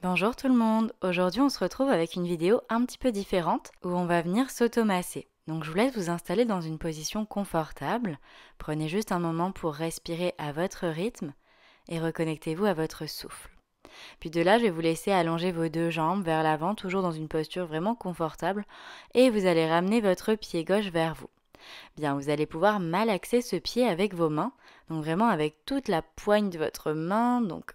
Bonjour tout le monde, aujourd'hui on se retrouve avec une vidéo un petit peu différente où on va venir s'automasser. Donc je vous laisse vous installer dans une position confortable, prenez juste un moment pour respirer à votre rythme et reconnectez-vous à votre souffle. Puis de là, je vais vous laisser allonger vos deux jambes vers l'avant, toujours dans une posture vraiment confortable, et vous allez ramener votre pied gauche vers vous. Bien, vous allez pouvoir malaxer ce pied avec vos mains, donc vraiment avec toute la poigne de votre main, donc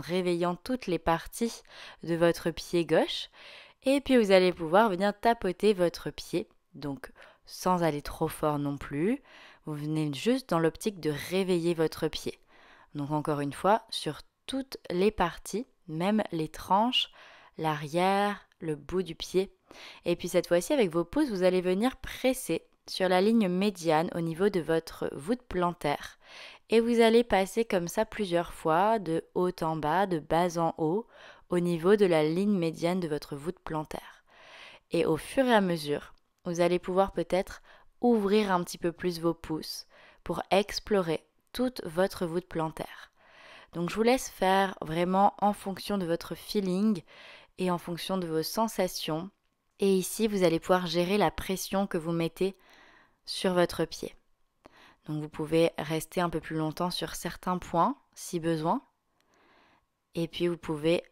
réveillant toutes les parties de votre pied gauche. Et puis vous allez pouvoir venir tapoter votre pied, donc sans aller trop fort non plus. Vous venez juste dans l'optique de réveiller votre pied. Donc encore une fois, sur toutes les parties, même les tranches, l'arrière, le bout du pied. Et puis cette fois-ci, avec vos pouces, vous allez venir presser sur la ligne médiane au niveau de votre voûte plantaire. Et vous allez passer comme ça plusieurs fois, de haut en bas, de bas en haut, au niveau de la ligne médiane de votre voûte plantaire. Et au fur et à mesure, vous allez pouvoir peut-être ouvrir un petit peu plus vos pouces pour explorer toute votre voûte plantaire. Donc je vous laisse faire vraiment en fonction de votre feeling et en fonction de vos sensations. Et ici, vous allez pouvoir gérer la pression que vous mettez sur votre pied. Donc vous pouvez rester un peu plus longtemps sur certains points si besoin. Et puis vous pouvez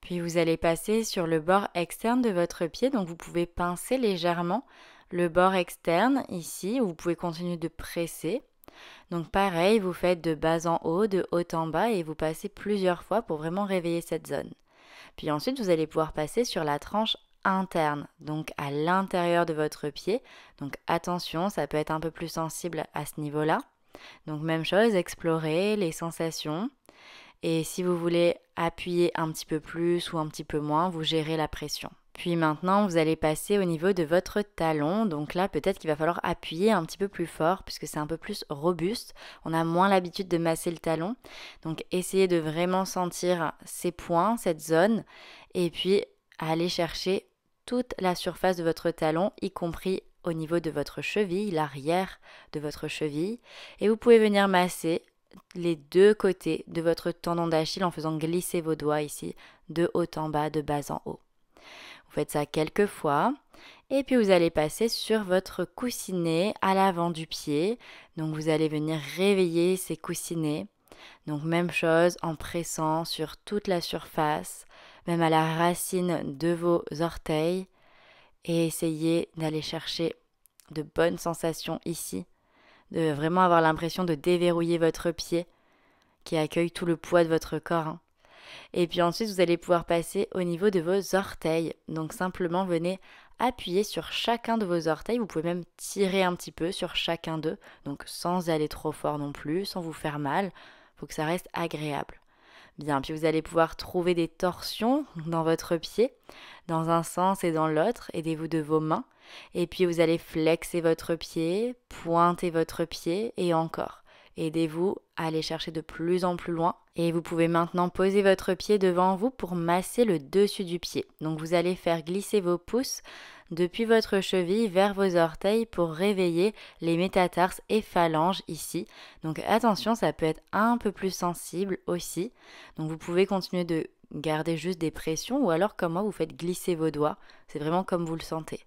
puis vous allez passer sur le bord externe de votre pied, donc vous pouvez pincer légèrement le bord externe ici, vous pouvez continuer de presser. Donc pareil, vous faites de bas en haut, de haut en bas, et vous passez plusieurs fois pour vraiment réveiller cette zone. Puis ensuite, vous allez pouvoir passer sur la tranche interne, donc à l'intérieur de votre pied. Donc attention, ça peut être un peu plus sensible à ce niveau-là. Donc même chose, explorer les sensations. Et si vous voulez appuyer un petit peu plus ou un petit peu moins, vous gérez la pression. Puis maintenant, vous allez passer au niveau de votre talon. Donc là, peut-être qu'il va falloir appuyer un petit peu plus fort puisque c'est un peu plus robuste. On a moins l'habitude de masser le talon. Donc essayez de vraiment sentir ces points, cette zone. Et puis aller chercher toute la surface de votre talon, y compris au niveau de votre cheville, l'arrière de votre cheville. Et vous pouvez venir masser les deux côtés de votre tendon d'Achille en faisant glisser vos doigts ici, de haut en bas, de bas en haut. Vous faites ça quelques fois. Et puis vous allez passer sur votre coussinet à l'avant du pied. Donc vous allez venir réveiller ces coussinets. Donc même chose en pressant sur toute la surface même à la racine de vos orteils, et essayez d'aller chercher de bonnes sensations ici, de vraiment avoir l'impression de déverrouiller votre pied qui accueille tout le poids de votre corps. Hein. Et puis ensuite, vous allez pouvoir passer au niveau de vos orteils. Donc simplement, venez appuyer sur chacun de vos orteils. Vous pouvez même tirer un petit peu sur chacun d'eux, donc sans aller trop fort non plus, sans vous faire mal. Il faut que ça reste agréable. Bien, puis vous allez pouvoir trouver des torsions dans votre pied, dans un sens et dans l'autre. Aidez-vous de vos mains. Et puis vous allez flexer votre pied, pointer votre pied et encore. Aidez-vous à aller chercher de plus en plus loin. Et vous pouvez maintenant poser votre pied devant vous pour masser le dessus du pied. Donc vous allez faire glisser vos pouces depuis votre cheville vers vos orteils pour réveiller les métatarses et phalanges ici. Donc attention, ça peut être un peu plus sensible aussi. Donc vous pouvez continuer de garder juste des pressions ou alors comme moi vous faites glisser vos doigts. C'est vraiment comme vous le sentez.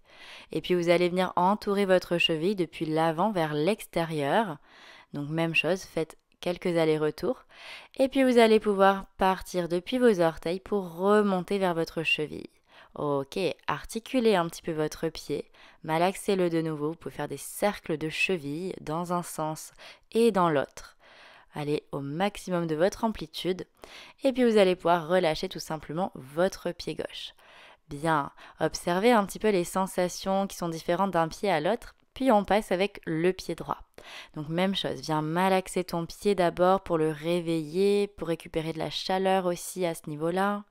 Et puis vous allez venir entourer votre cheville depuis l'avant vers l'extérieur. Donc même chose, faites quelques allers-retours. Et puis vous allez pouvoir partir depuis vos orteils pour remonter vers votre cheville. Ok, articulez un petit peu votre pied, malaxez-le de nouveau. Vous pouvez faire des cercles de cheville dans un sens et dans l'autre. Allez au maximum de votre amplitude. Et puis vous allez pouvoir relâcher tout simplement votre pied gauche. Bien, observez un petit peu les sensations qui sont différentes d'un pied à l'autre. Puis on passe avec le pied droit. Donc même chose, viens malaxer ton pied d'abord pour le réveiller, pour récupérer de la chaleur aussi à ce niveau-là.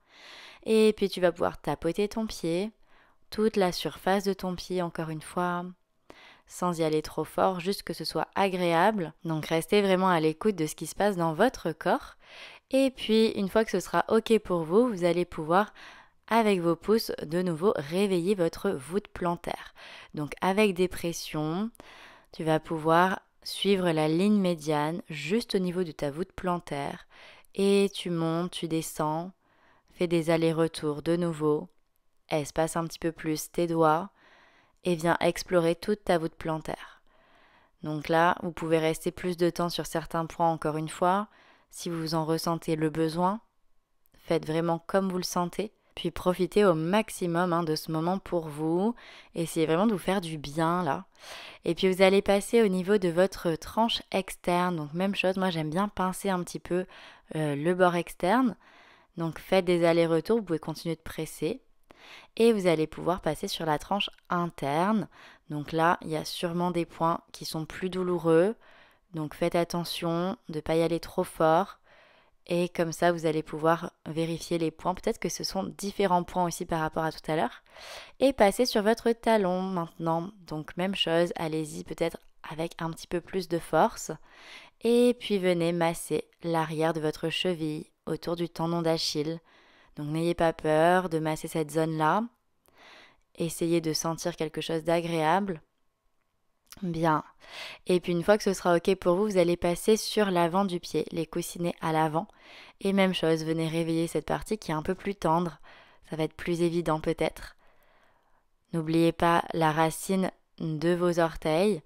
Et puis tu vas pouvoir tapoter ton pied, toute la surface de ton pied encore une fois, sans y aller trop fort, juste que ce soit agréable. Donc restez vraiment à l'écoute de ce qui se passe dans votre corps. Et puis une fois que ce sera OK pour vous, vous allez pouvoir avec vos pouces de nouveau réveiller votre voûte plantaire. Donc avec des pressions, tu vas pouvoir suivre la ligne médiane juste au niveau de ta voûte plantaire et tu montes, tu descends fais des allers-retours de nouveau, espace un petit peu plus tes doigts et viens explorer toute ta voûte plantaire. Donc là, vous pouvez rester plus de temps sur certains points encore une fois, si vous en ressentez le besoin. Faites vraiment comme vous le sentez. Puis profitez au maximum hein, de ce moment pour vous. Essayez vraiment de vous faire du bien là. Et puis vous allez passer au niveau de votre tranche externe. Donc même chose, moi j'aime bien pincer un petit peu euh, le bord externe. Donc faites des allers-retours, vous pouvez continuer de presser. Et vous allez pouvoir passer sur la tranche interne. Donc là, il y a sûrement des points qui sont plus douloureux. Donc faites attention de ne pas y aller trop fort. Et comme ça, vous allez pouvoir vérifier les points. Peut-être que ce sont différents points aussi par rapport à tout à l'heure. Et passer sur votre talon maintenant. Donc même chose, allez-y peut-être avec un petit peu plus de force. Et puis venez masser l'arrière de votre cheville autour du tendon d'Achille. Donc n'ayez pas peur de masser cette zone-là. Essayez de sentir quelque chose d'agréable. Bien. Et puis une fois que ce sera OK pour vous, vous allez passer sur l'avant du pied, les coussinets à l'avant. Et même chose, venez réveiller cette partie qui est un peu plus tendre. Ça va être plus évident peut-être. N'oubliez pas la racine de vos orteils.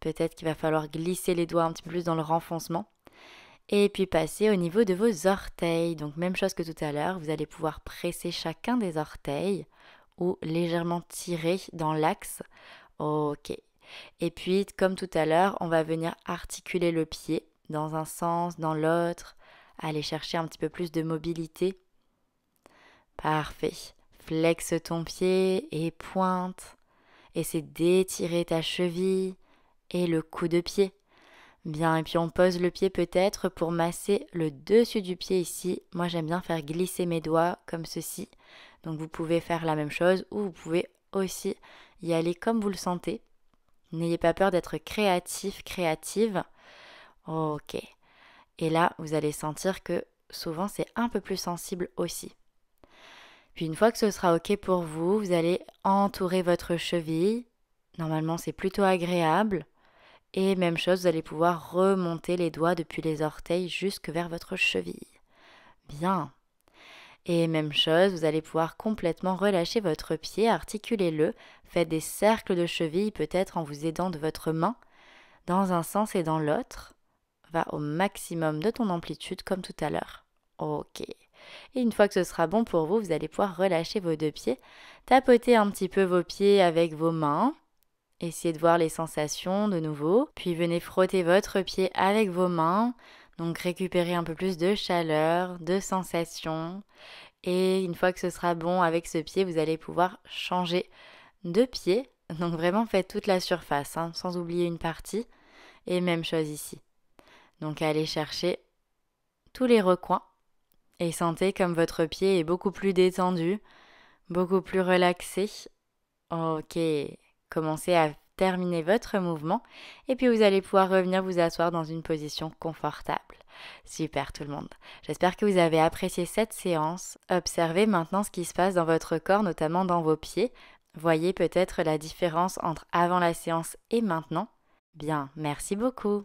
Peut-être qu'il va falloir glisser les doigts un petit peu plus dans le renfoncement. Et puis passer au niveau de vos orteils. Donc même chose que tout à l'heure, vous allez pouvoir presser chacun des orteils ou légèrement tirer dans l'axe Ok. Et puis, comme tout à l'heure, on va venir articuler le pied dans un sens, dans l'autre, aller chercher un petit peu plus de mobilité. Parfait. Flexe ton pied et pointe. Essaie d'étirer ta cheville et le coup de pied. Bien, et puis on pose le pied peut-être pour masser le dessus du pied ici. Moi j'aime bien faire glisser mes doigts comme ceci. Donc vous pouvez faire la même chose ou vous pouvez aussi y aller comme vous le sentez. N'ayez pas peur d'être créatif, créative. Ok. Et là, vous allez sentir que souvent c'est un peu plus sensible aussi. Puis une fois que ce sera ok pour vous, vous allez entourer votre cheville. Normalement, c'est plutôt agréable. Et même chose, vous allez pouvoir remonter les doigts depuis les orteils jusque vers votre cheville. Bien. Et même chose, vous allez pouvoir complètement relâcher votre pied, articulez-le, faites des cercles de cheville peut-être en vous aidant de votre main dans un sens et dans l'autre. Va au maximum de ton amplitude comme tout à l'heure. Ok. Et une fois que ce sera bon pour vous, vous allez pouvoir relâcher vos deux pieds, tapoter un petit peu vos pieds avec vos mains. Essayez de voir les sensations de nouveau. Puis venez frotter votre pied avec vos mains. Donc récupérer un peu plus de chaleur, de sensations. Et une fois que ce sera bon avec ce pied, vous allez pouvoir changer de pied. Donc vraiment faites toute la surface, hein, sans oublier une partie. Et même chose ici. Donc allez chercher tous les recoins et sentez comme votre pied est beaucoup plus détendu, beaucoup plus relaxé. Ok, commencez à terminez votre mouvement et puis vous allez pouvoir revenir vous asseoir dans une position confortable. Super tout le monde. J'espère que vous avez apprécié cette séance. Observez maintenant ce qui se passe dans votre corps, notamment dans vos pieds. Voyez peut-être la différence entre avant la séance et maintenant. Bien, merci beaucoup.